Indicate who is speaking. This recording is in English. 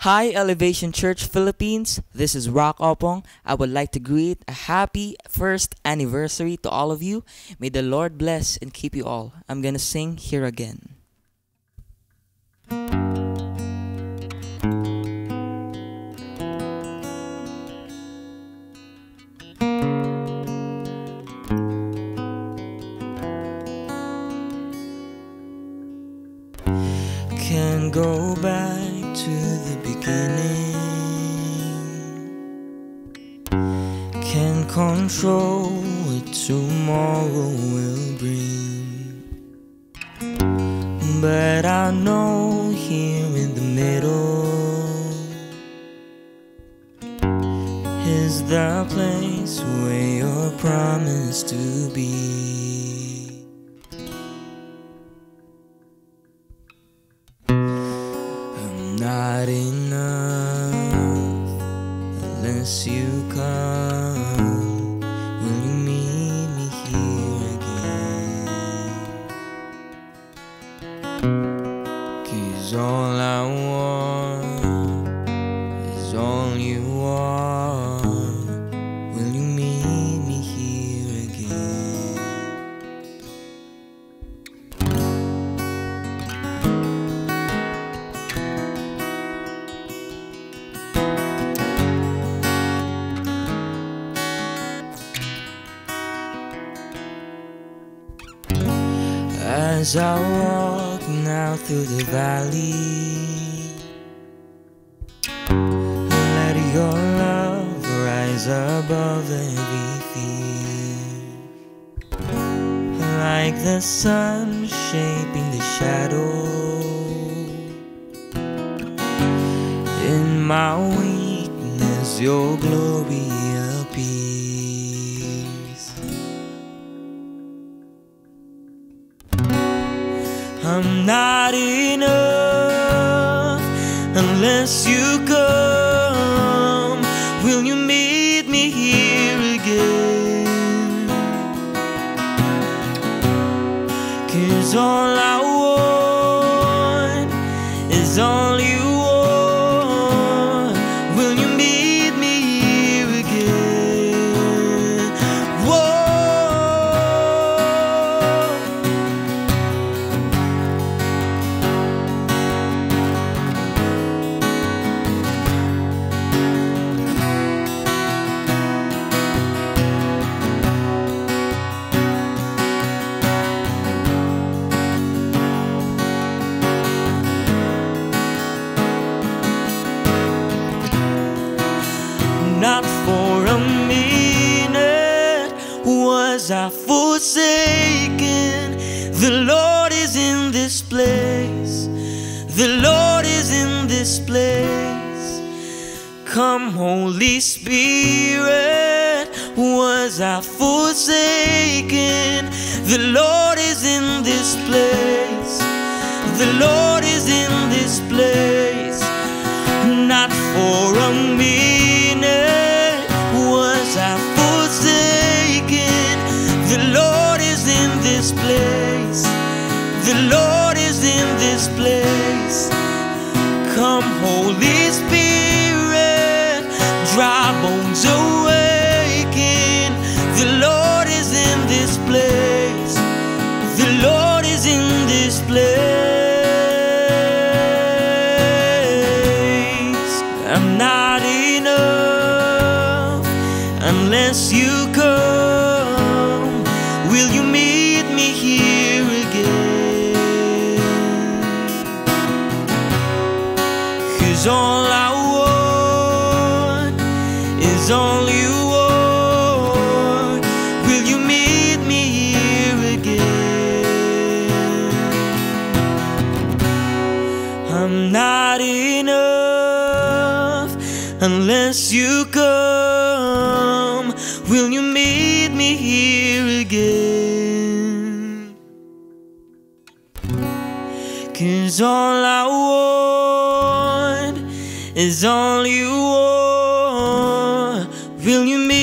Speaker 1: Hi, Elevation Church Philippines. This is Rock Opong. I would like to greet a happy first anniversary to all of you. May the Lord bless and keep you all. I'm gonna sing here again. Can go back to the beginning. Can't control what tomorrow will bring. But I know here in the middle is the place where you're promised to be. Not enough unless you come. As I walk now through the valley, let your love rise above every fear. Like the sun shaping the shadow in my weakness, your glory appears. I'm not enough unless you come. Will you meet me here again? Cause all I want is all you was I forsaken. The Lord is in this place. The Lord is in this place. Come, Holy Spirit, was I forsaken? The Lord is in this place. The Lord is in this place. Not for a minute not enough unless you come. Will you meet me here again? Cause all I want is all you want. Will you meet me here again? I'm not enough unless you come. Will you meet me here again? Cause all I want is all you want. Will you meet